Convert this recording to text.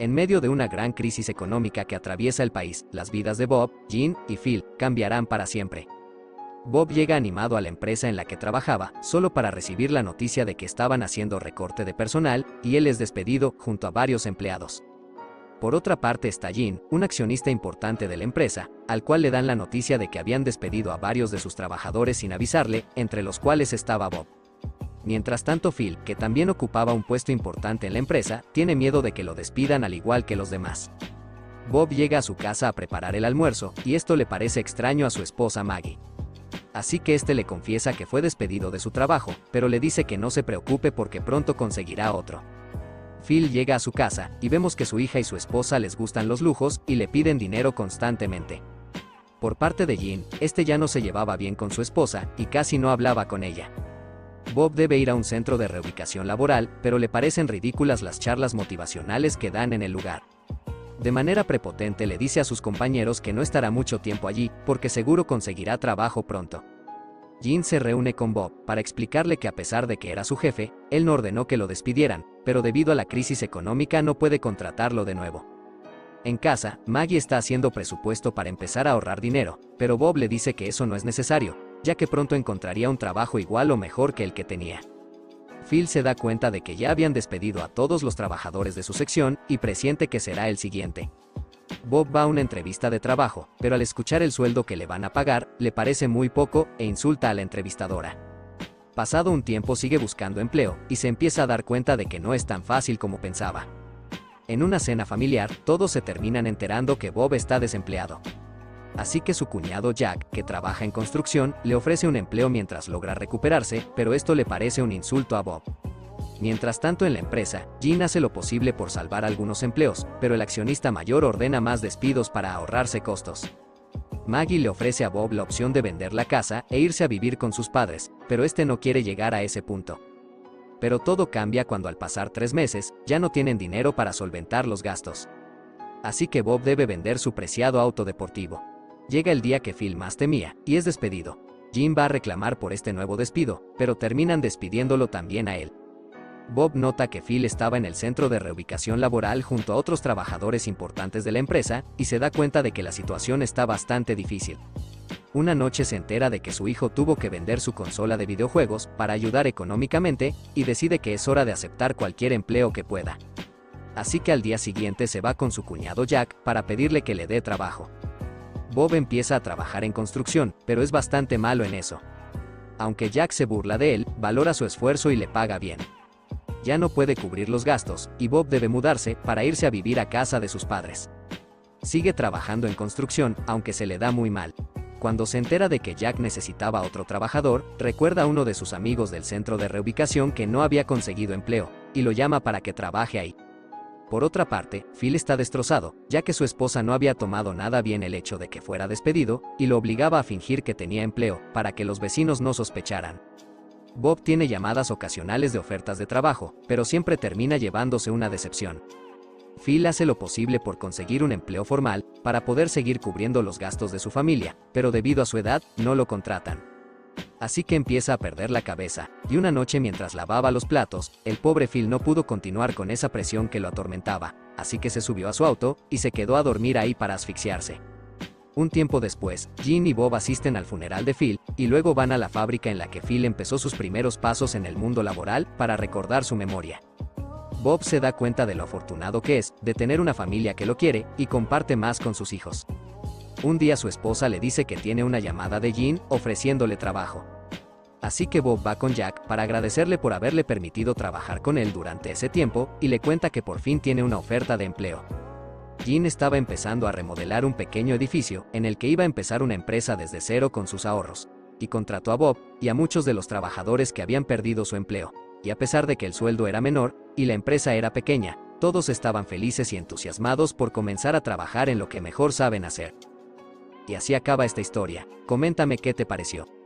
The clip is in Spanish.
En medio de una gran crisis económica que atraviesa el país, las vidas de Bob, Jean y Phil cambiarán para siempre. Bob llega animado a la empresa en la que trabajaba, solo para recibir la noticia de que estaban haciendo recorte de personal, y él es despedido junto a varios empleados. Por otra parte está Jean, un accionista importante de la empresa, al cual le dan la noticia de que habían despedido a varios de sus trabajadores sin avisarle, entre los cuales estaba Bob. Mientras tanto Phil, que también ocupaba un puesto importante en la empresa, tiene miedo de que lo despidan al igual que los demás. Bob llega a su casa a preparar el almuerzo, y esto le parece extraño a su esposa Maggie. Así que este le confiesa que fue despedido de su trabajo, pero le dice que no se preocupe porque pronto conseguirá otro. Phil llega a su casa, y vemos que su hija y su esposa les gustan los lujos, y le piden dinero constantemente. Por parte de Jean, este ya no se llevaba bien con su esposa, y casi no hablaba con ella. Bob debe ir a un centro de reubicación laboral, pero le parecen ridículas las charlas motivacionales que dan en el lugar. De manera prepotente le dice a sus compañeros que no estará mucho tiempo allí, porque seguro conseguirá trabajo pronto. Jean se reúne con Bob para explicarle que a pesar de que era su jefe, él no ordenó que lo despidieran, pero debido a la crisis económica no puede contratarlo de nuevo. En casa, Maggie está haciendo presupuesto para empezar a ahorrar dinero, pero Bob le dice que eso no es necesario, ya que pronto encontraría un trabajo igual o mejor que el que tenía. Phil se da cuenta de que ya habían despedido a todos los trabajadores de su sección y presiente que será el siguiente. Bob va a una entrevista de trabajo, pero al escuchar el sueldo que le van a pagar, le parece muy poco e insulta a la entrevistadora. Pasado un tiempo sigue buscando empleo y se empieza a dar cuenta de que no es tan fácil como pensaba. En una cena familiar, todos se terminan enterando que Bob está desempleado así que su cuñado Jack, que trabaja en construcción, le ofrece un empleo mientras logra recuperarse, pero esto le parece un insulto a Bob. Mientras tanto en la empresa, Jean hace lo posible por salvar algunos empleos, pero el accionista mayor ordena más despidos para ahorrarse costos. Maggie le ofrece a Bob la opción de vender la casa e irse a vivir con sus padres, pero este no quiere llegar a ese punto. Pero todo cambia cuando al pasar tres meses, ya no tienen dinero para solventar los gastos. Así que Bob debe vender su preciado auto deportivo. Llega el día que Phil más temía, y es despedido. Jim va a reclamar por este nuevo despido, pero terminan despidiéndolo también a él. Bob nota que Phil estaba en el centro de reubicación laboral junto a otros trabajadores importantes de la empresa, y se da cuenta de que la situación está bastante difícil. Una noche se entera de que su hijo tuvo que vender su consola de videojuegos para ayudar económicamente, y decide que es hora de aceptar cualquier empleo que pueda. Así que al día siguiente se va con su cuñado Jack para pedirle que le dé trabajo. Bob empieza a trabajar en construcción, pero es bastante malo en eso. Aunque Jack se burla de él, valora su esfuerzo y le paga bien. Ya no puede cubrir los gastos, y Bob debe mudarse para irse a vivir a casa de sus padres. Sigue trabajando en construcción, aunque se le da muy mal. Cuando se entera de que Jack necesitaba otro trabajador, recuerda a uno de sus amigos del centro de reubicación que no había conseguido empleo, y lo llama para que trabaje ahí. Por otra parte, Phil está destrozado, ya que su esposa no había tomado nada bien el hecho de que fuera despedido, y lo obligaba a fingir que tenía empleo, para que los vecinos no sospecharan. Bob tiene llamadas ocasionales de ofertas de trabajo, pero siempre termina llevándose una decepción. Phil hace lo posible por conseguir un empleo formal, para poder seguir cubriendo los gastos de su familia, pero debido a su edad, no lo contratan. Así que empieza a perder la cabeza, y una noche mientras lavaba los platos, el pobre Phil no pudo continuar con esa presión que lo atormentaba, así que se subió a su auto, y se quedó a dormir ahí para asfixiarse. Un tiempo después, Jean y Bob asisten al funeral de Phil, y luego van a la fábrica en la que Phil empezó sus primeros pasos en el mundo laboral, para recordar su memoria. Bob se da cuenta de lo afortunado que es, de tener una familia que lo quiere, y comparte más con sus hijos. Un día su esposa le dice que tiene una llamada de Jean ofreciéndole trabajo. Así que Bob va con Jack para agradecerle por haberle permitido trabajar con él durante ese tiempo y le cuenta que por fin tiene una oferta de empleo. Jean estaba empezando a remodelar un pequeño edificio en el que iba a empezar una empresa desde cero con sus ahorros, y contrató a Bob y a muchos de los trabajadores que habían perdido su empleo. Y a pesar de que el sueldo era menor y la empresa era pequeña, todos estaban felices y entusiasmados por comenzar a trabajar en lo que mejor saben hacer. Y así acaba esta historia. Coméntame qué te pareció.